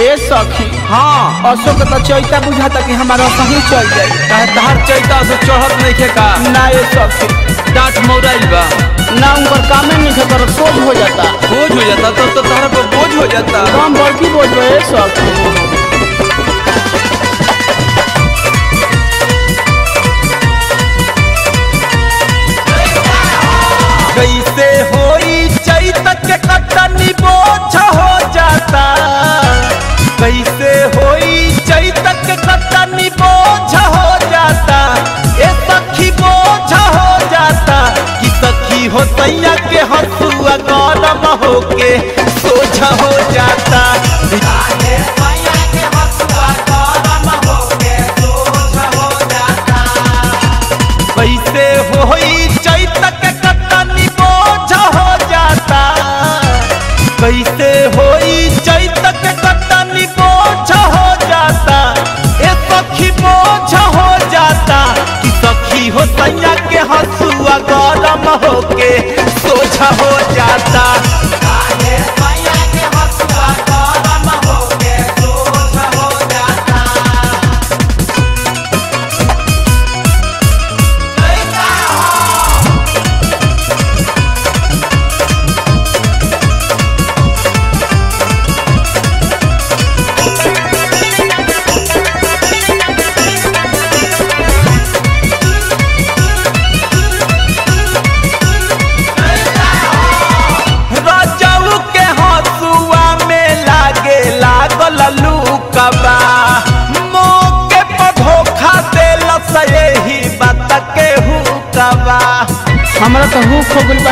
ए सखी। हाँ। अशोक तो चैता बुझाता कि हमारा सही चल जाए। कहे तहार चैता से चढ़त नहीं खे का? ना ए सखी। डांट मौराइल बा। ना उनकर कामे नहीं थे कर सोच हो जाता। बोझ हो जाता तब तो तहरा पर बोझ हो जाता। कम बड़की बोझ बा ए सखी? कैसे होई चैत के कटनी बोझ हो? कैसे होई? चैतक के कटनी बोझ हो जाता। ए सखी बोझ हो जाता। कि सखी हो तैया के हंसुआ गरम होके सोझ हो जाता।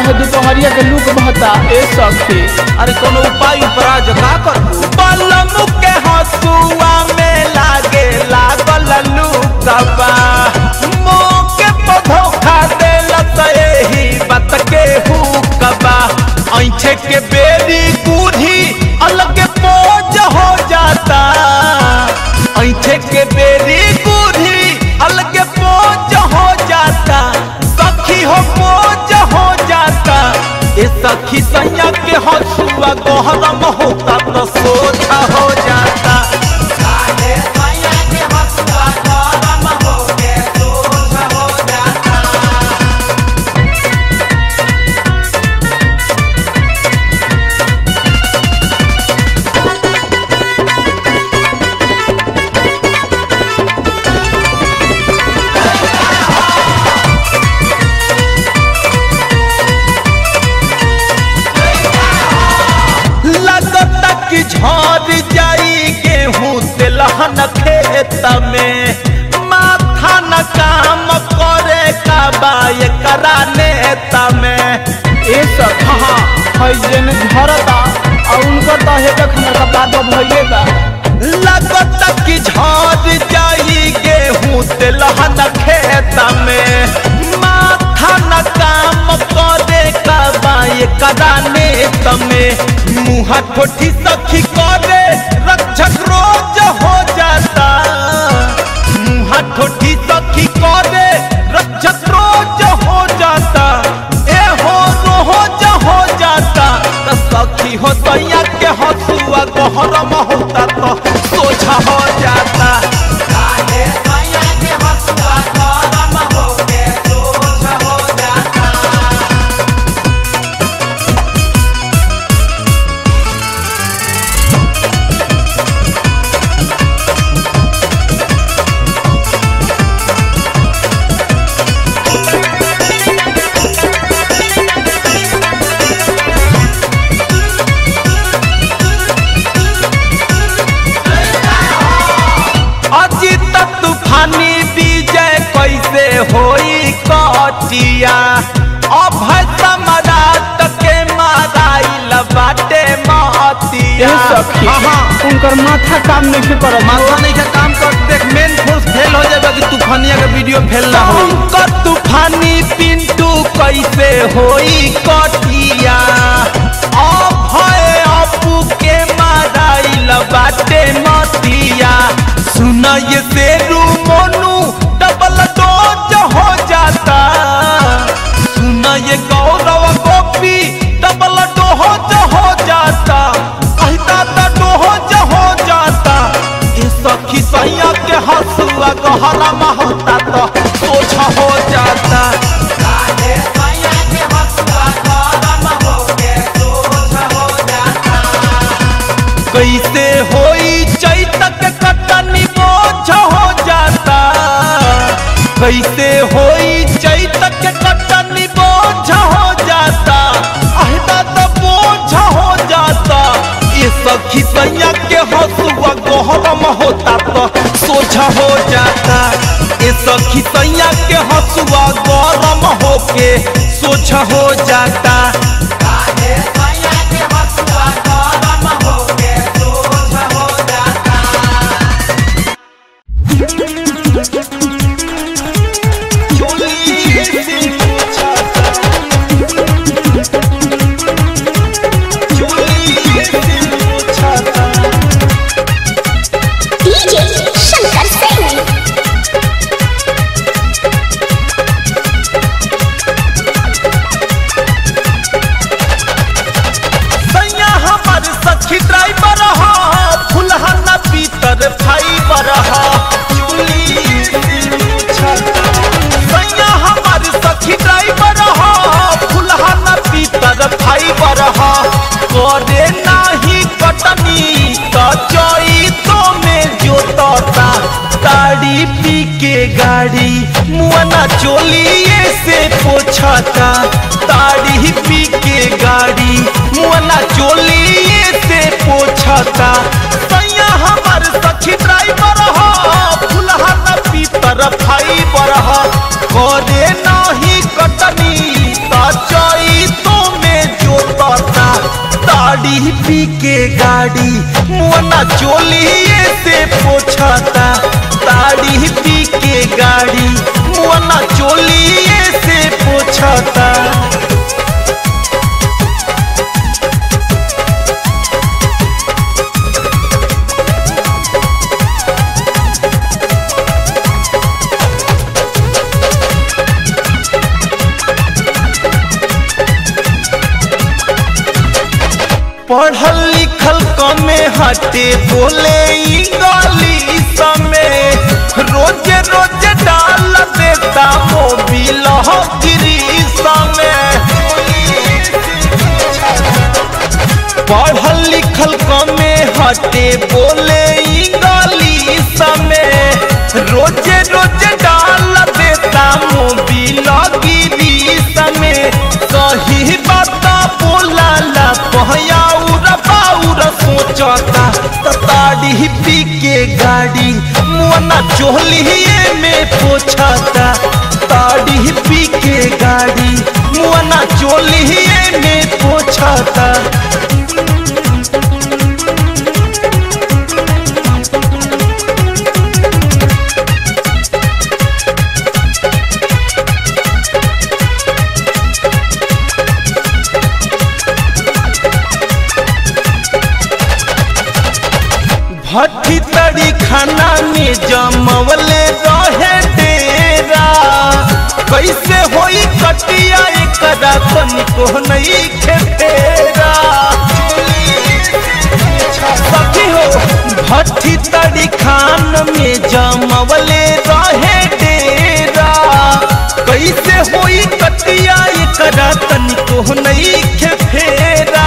हो दुपहरिया के लुक बहता ए सखी अरे कोनो उपाय उपरा जो का कर? बलम के हसुआ में लागे लागल लूकबा मौके पर धोखा देल एही बात के हुकबा ऐठे के बेरी बूढ़ी सखी सैया के हसुआ गहरम होता तो जेने झरता और उनकर तो हेतक हमरा का बात भइले बा लगता कि झड़ जाई गेहूँ तेलहन खेत में। माथा न काम करे का बाय करा नेता में मुँह ठोठी सखी करे, रक्षक रोज हो जाता। मुँह ठोठी हो तैयार के हंसुआ गहरम होता तो सोझा हो जाता होई कटिया कैसे होई चैतक कटनी बोझ हो जाता अहदा तो बोझ हो जाता। ये सखी सैया के हसुआ गहरम होता तो सोझा हो जाता। ये सखी सैया के हसुआ गरम होके सोझा हो जाता। चोलिए से पोछता, सैया हमर सखी ड्राइवर हा, फुलहा न पीतर फाइबर हा। करे नाही कटनी त तो में जोतता ताड़ी पी के गाड़ी मुआना चोलिए से पोछता ताड़ी पी के गाड़ी मुआना चोलिए हटे बोले इंग्लिश में रोज रोज डाल देता मोबिल गिरीश में पढ़ल लिखल कमे हटे बोले इंग्लिश में रोज रोज डाल देता मोबिल गिरीश में सही ताड़ी पी के गाड़ी, मुआना चोलिए में पोछाता ताड़ी पी के गाड़ी, मुआना चोली में पोछता तनिको नहीं हो भट्टी तड़ी खान में जमवले रहे डेरा। कैसे कटिया एकरा तनिको नहीं खेफेरा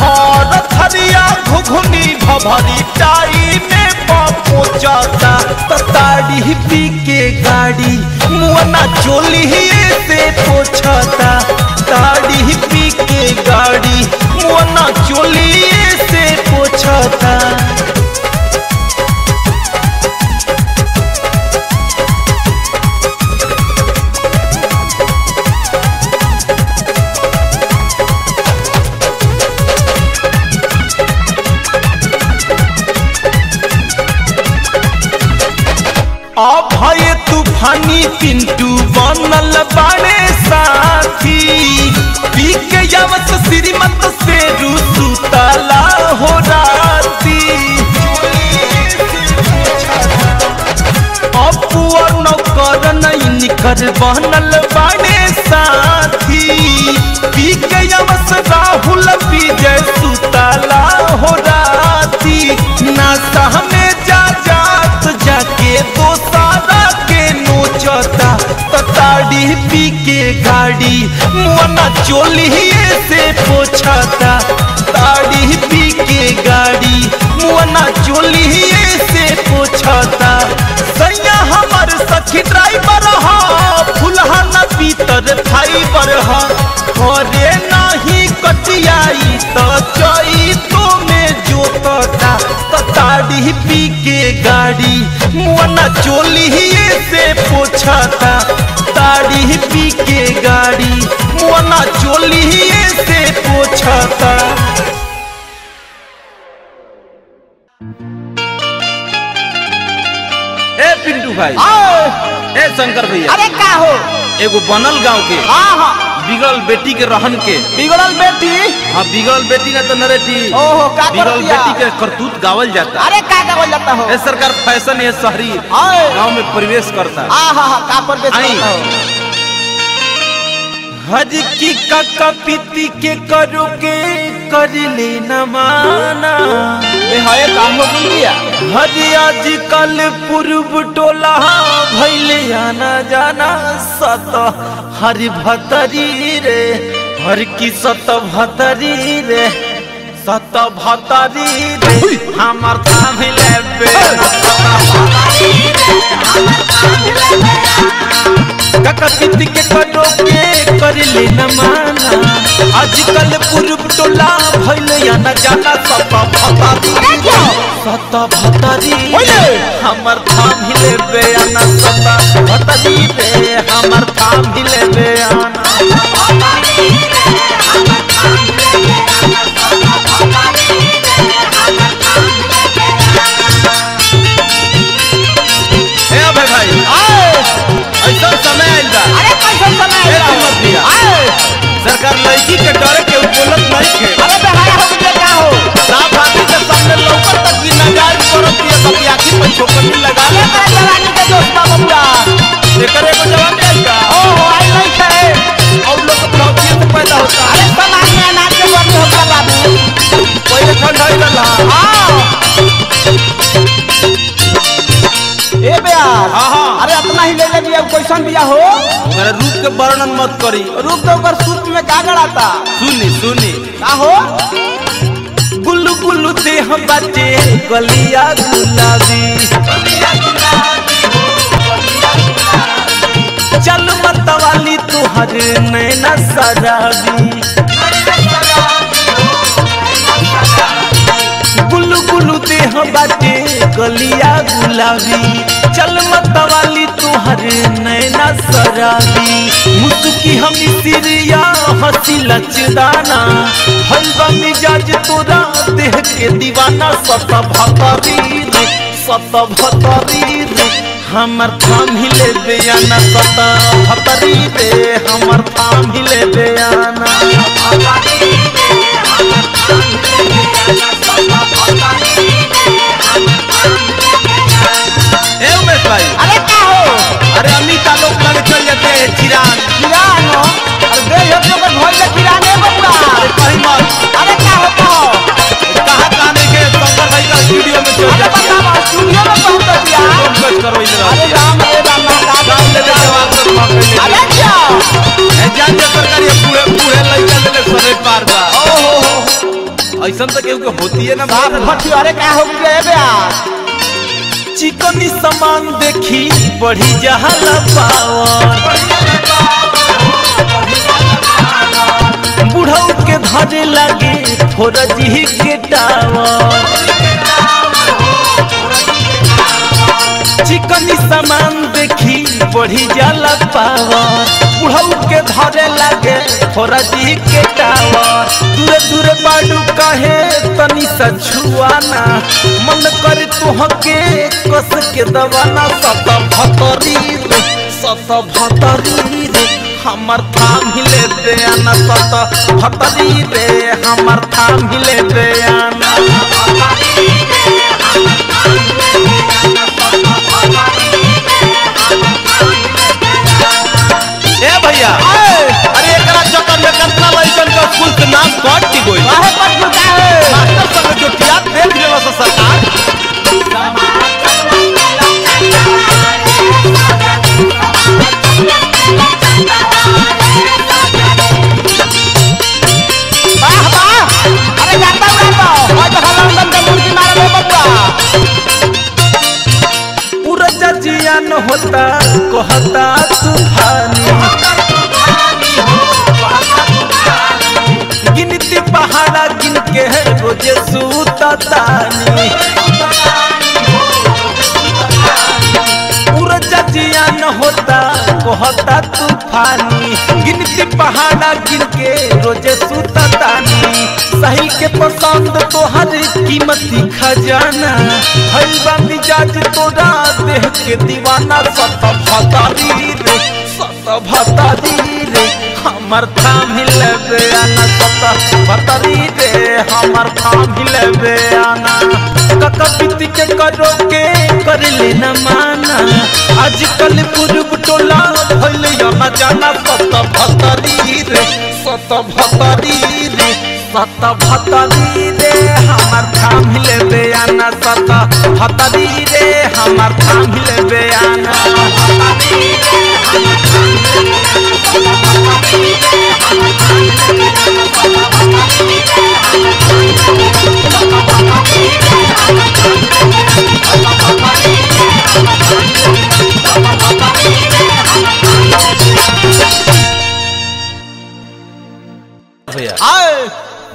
भारत हरिया घुघुनी भभरी टाई में पापो जाता ताड़ी पी के गाड़ी। मुआना चोली से पोछता, ताड़ी पी के गाड़ी। मुआना चोली से पोछता। अभय तूफानी पिंटू बनल बाड़े साथी। पी के यावत श्रीमत से रुसुतला हो राती। नौकर नहीं निकर बनल साथी। राहुल विजय सुतला हो राती ताड़ी पी के गाड़ी, मुआना चोली से पोछता। ताड़ी पी के गाड़ी, मुआना चोली से पोछता। सैया हमर सखी ड्राइवर हा फुलहा न पीतर फाइबर हा। घरे नाही कटियाई तो चई तो में जोतता। ताड़ी पी के गाड़ी, मुआना चोली से पोछता। ताड़ी पी के गाड़ी मोना चोली से पोछता। ए पिंटू भाई। ए शंकर भैया। अरे का हो? एगो बनल गाँव के। हाँ हाँ। बिगड़ल बेटी के रहन के। बिगड़ल बेटी? हाँ बिगड़ल बेटी ना तो नरेटी। ओहो का कर बिगड़ल बेटी के करतूत गावल जाता। अरे का बोल जाता हो? ए सरकार फ़ैशन है शहरी। गाँव में प्रवेश करता। आ हा हा का पर बेच करता हो? हज की काका पीती के करो के कर ले न माना। ए हाय काम हो गया हज आज कल पूर्व टोला भैले आना जाना सत हर भतरी रे हर की सत भतरी रे सत भतरी रे हमर थाम लेबे। ककतित के करो के कर ले न माना। आजकल पूर्व टोला भइल या न जाना सत भतरी सत भतरी हमर थाम लेबे आना सत भतरी बे। हमर थाम लेबे आना। कैसन बिया हो? मेरे रूप के वर्णन मत करी। रूप तो ओकर सूत में का गड़ाता सुनी सुनी। का हो? गुल्लू गुल्लू ते हम बच्चे गलिया गुलाबी। चल मतवाली तुहर नैना सराबी। गुल्लू देह बाटे, गलिया गुलाबी। चल मतवाली तुहर नैना सराबी मुस्की हम सिरिया, हँसी लचदाना। हलवा मिजाज तोरा, देह के दीवाना सत भतरी रे सत भतरी रे हमर थाम हिले बेयाना सत भतरी रे हमर थाम हिले बेयाना। ऐसा तो केहू के होती है ना साफ़ भट्टी अरे का हो गया बेयार चिकनी सामान देखी बढ़ी जहाला पावर बुढ़ऊ के धरे लगे फोरजी के टावर चिकनी सामान बढ़ी जाला पावर। बुढ़ऊ के धरे लगे फोरजी के टावर। दूरे दूरे बाडू कहे, तनी सा छुआना मन करे तुहके, कस के दवाना सत भतरी रे, सत भतरी रे, हमर थाम हिले दे आना। सत भतरी रे, हमर थाम हिले दे आना। ए भैया। अरे एकरा चक्कर में कितना लइकन का स्कूल के नाम कट की गई काहे है मास्टर संग जो टिया देख लेला सरकार। सूता तानी उर्जा होता कहता तूफानी गिनती पहाड़ा गिन के रोज़े सूता सही के पसंद तोहर कीमती खजाना भइल बा मिजाज तोरा देह के दीवाना सत भतारी रे सत भतारी रे हमर थाम लेबे आना सत भतारी रे हमर थाम लेबे आना। कका के करो के कर लेना माना। आजकल पूर्व टोला भइल यहाँ जाना सत भतारी रे, सत भतारी रे, सत भतारी रे। हमर थाम लेबे आना, सत भतारी रे। हमर थाम लेबे आना। भैया आए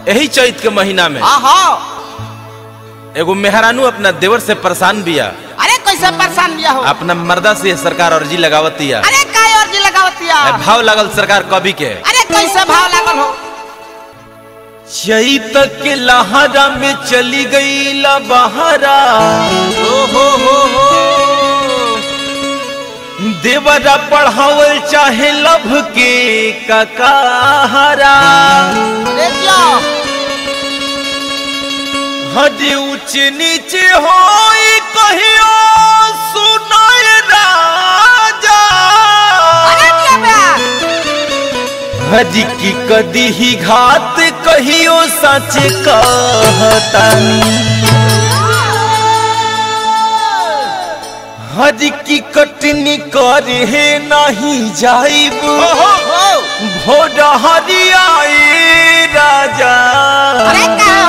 यही चैत के महीना में एगो मेहरानू अपना देवर से परेशान बिया। अरे कैसे परेशान बिया हो? अपना मर्दा से सरकार अर्जी लगावतिया अरे काय अर्जी लगावतिया भाव लगल सरकार कभी के। अरे कैसे भाव लागल हो? चैत के लहरा में चली गई ला बहरा ओ हो हो हो। देवरा पढ़ावल चाहे लभ के ककाहरा। हजे ऊंच नीचे हो कहियो सुनाय राजा हजी की कदी ही घात कहियो सच कहतानी। हजी की कटनी करे नहीं जाइब। भोर हरियाए राजा।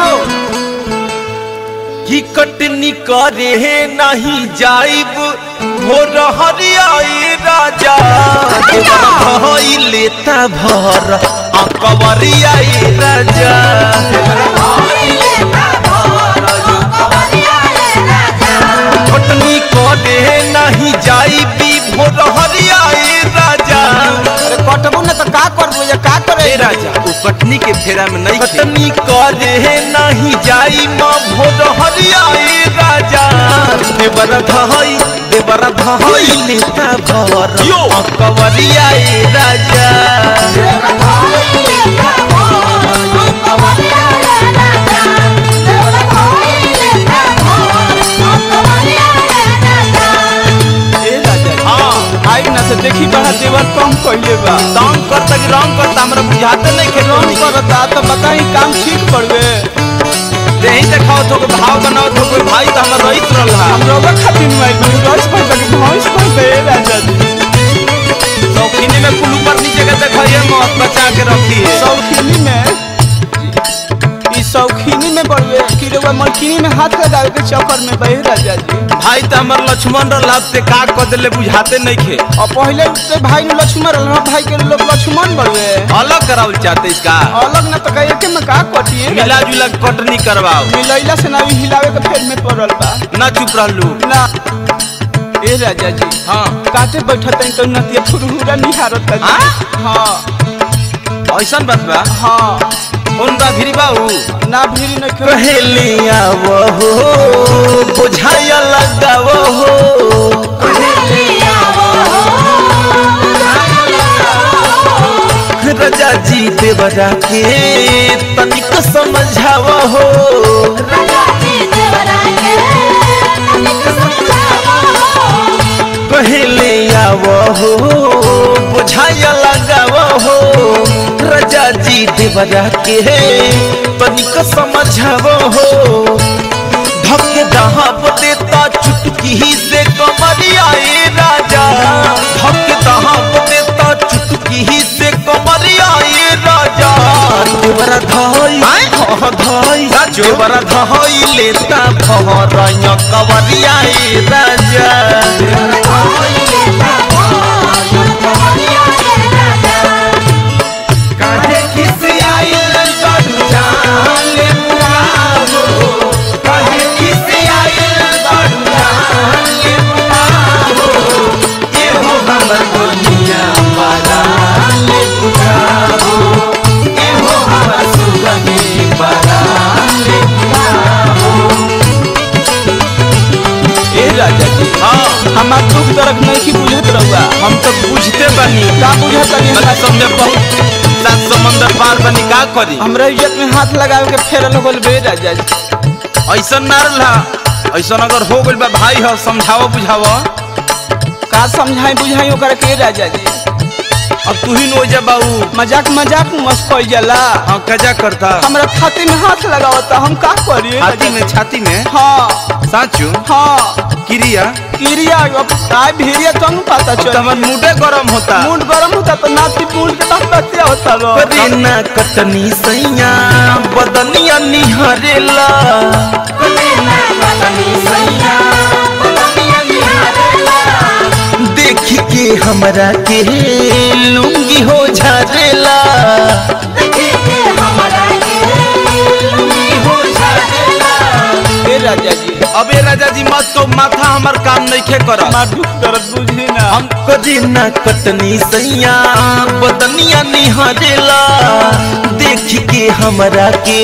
हो? की कटनी करे नहीं जाइब। भोर हरियाए राजा। लेता भर अकबरियाए राजा। कटनी करे नहीं जाइबी भोर हरियाए राजा। कटबू न तो का करबू ये का करे? राजा उ के फेरा में नहीं कटनी करे नहीं जाई माँ भोर राजा। देवर धहई देवर राजा। राजा। हाँ आई ना से देखी बड़ा देवर कम कइले बा। रंग करता कि रंग करता हमरा बुझाते नहीं के कम करता तो बताई काम ठीक देही देखाओ तो भाव बनाओ तो कोई भाई तो हमारा रहित रहल हा हम लोग खातिर में बड़ी रस पर बड़ी भैंस पर बे राजा जी शौकीनी में कुल ऊपर नीचे के देखिए मौत बचा के रखी है शौकीनी में ई शौकीनी में बढ़वे कि रउआ मलकिनी में हाथ लगावे के चक्कर में बहे राजा जी भाई तो हमर लक्ष्मण रहल ते का क देले बुझाते नहीं खे और पहले से भाई ने लक्ष्मण रहल भाई के लोग लक्ष्मण बढ़वे अलग करावल चाहते इसका। अलग ना तो कहे के में का कटिए। मिला जुला के कटनी करवाओ। मिलैला से ना हिलावे के फेर में पड़ल बा। ना चुप रहलू। ना। ए राजा जी। हाँ। काटे बैठत तो नतिया फुरहुरा निहारत जी हाँ? हाँ। ऐसा बात बा? हाँ। बा भिरी बाऊ। ना भीड़ न कहेलिया वो बुझाया लगाव हो रजा जी देवरा के तनिक समझाव हो पहले आव हो बुझाया लगाव हो रजा जी देवरा के तनिक समझाव हो। धके दहाब देता चुटकी से कमरिया राजा। धके दहाब देता चुटकी से कमरिया राजा। देवरा धाई हाँ धाई। देवरा धाई लेता भरया कवरिया ए राजा। राजा पार बनी का करी। हमरा इज़्ज़त में हाथ लगावे के फेरल होल बे राजा जी ऐसा ना रहा ऐसा अगर हो गइल बा भाई हो समझाओ बुझाओ। का समझाई बुझाई ओकर के राजा जी अब तू ही नो जा बाऊ। मज़ाक मज़ाक मस्त कइल जाला। हाँ कजा करता। हमरा छाती में हाथ लगावता हम का करिए? छाती में छाती में? हाँ। साचू? हाँ। क्रिया? क्रिया अब आय भीरिया तो पता चल तो हमार मुडे गरम होता। मूड गरम होता तो नाती मूड के साथ बतिया होता रो करीना कटनी सैया बदनिया निहरेला देख के हमरा के लुंगी हो झरेला राजा जी। अबे राजा जी मत तो माथा हमर काम नहीं खे कर दुख दर्द बुझी ना। हम कटनी सैया बदनिया निहरेला देख के हमरा के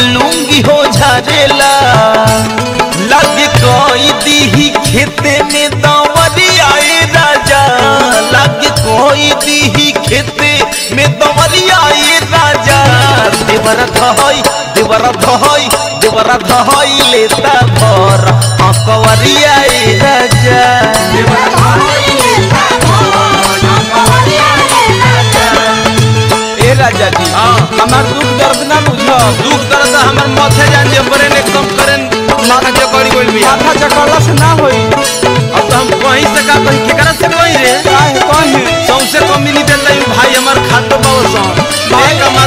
लुंगी हो झरेला। लगे कोई दीही खेते में दवरी आए राजा। लगे कोई दीही खेते में दवरी आए राजा। देवर धहई देवर धहई देवर धहई लेता भर हकवरी आए राजा ए राजा जी हाँ। हमार दुख दर्द ना बुझो दुख दर्द हमर माथे जान जे ब्रेन एकदम करें माथा चकड़ी गइल बिया माथा चकरला से ना होई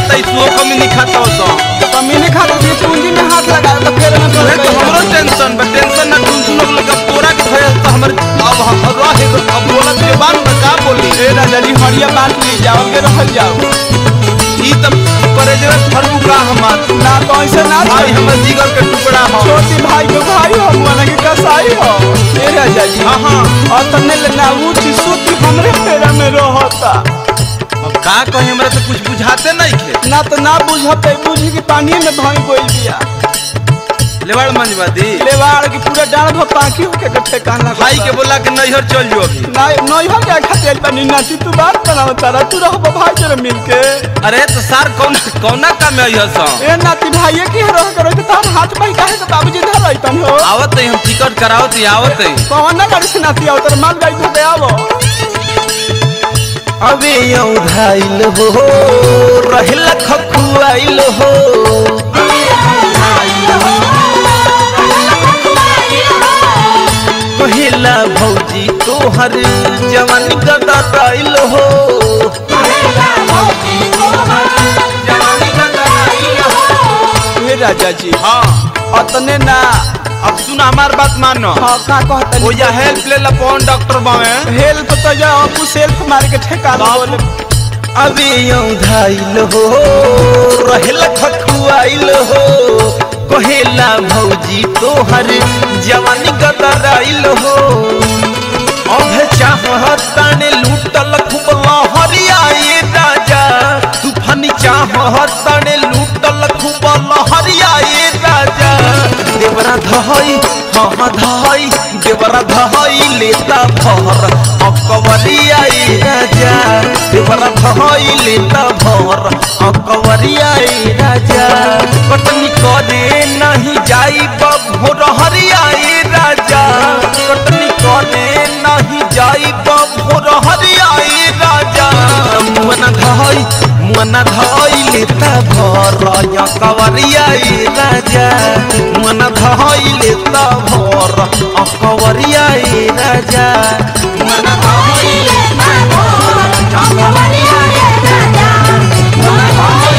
भाई कमाता कमी नहीं खाता हो कमीने खाता जी पूंजी में हाथ लगाए तो फेर में तोहे तो हमरो टेंशन बा टेंशन ना तुम सुनो लगा तोरा के भय तो हमर अब हम रहे अब बोलत के बात में का बोली? ए राजा जी हरिया बांट ली जाओ के रहल जाओ। ई तब करे जे फरू का हमार। ना तो ऐसे ना भाई हमर जिगर के टुकड़ा हो। छोटी भाई के भाई हो मन के कसाई हो। ए राजा जी। हाँ हाँ। और तने लेना उठी सूती हमरे फेरा में रहता। अब का कहीं हमरा तो कुछ खे ना तो ना बुझते बुझी कि पानी में भई गोइल बिया। लेवाड़ मंजबादी। लेवाड़ की पूरा डांड भर पाकी होके के ठेकाना भाई के बोला के नैहर चल जो अभी। ना नई हो क्या खातिर बनी नाची तू बात बनाव तारा तू रहो भाई जरा मिल के अरे तो सार कौन कौना काम में आई हस ए नाती भाई के रह करो तो तार हाथ भाई काहे के बाबूजी धर रहितन हो? आवत हम टिकट करावत ही आवत कौन ना से नाती आओ तर माल जाई तो आवो। अबे औधाइल हो रहल खखुआइल हो। कहेला भौजी तोहर जवानी गदाइल हो। राजा जी हाँ। अतने ना अब सुन हमार बात मानो। हाँ का कहतन? वो या हेल्प ले ला कौन डॉक्टर बावे हेल्प तो जा अपू सेल्फ मार के बाप। बोले। अबे औधाइल हो रहल खखुआइल हो। कहेला भौजी तोहर जवानी गदराइल हो। अभे चाहताने लूटल खूब लहरियाए राजा। तूफानी चाहताने लूटल खूब लहरियाए राजा देवरा धहई हाँ धहई देवरा धहई लेता भर अकवरिया राजा। देवरा धहई लेता भर अकवरिया राजा। कटनी करे नहीं जाई बब हो रहरिया राजा मना धइले ता भर कवरिया राजा। मना धइले ता भर कवरिया राजा। मना भर कवरिया राजा। मना भर